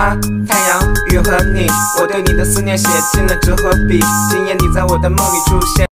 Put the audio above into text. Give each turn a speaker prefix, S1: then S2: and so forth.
S1: 花太阳雨和你我对你的思念写进了纸和笔今夜你在我的梦里出现。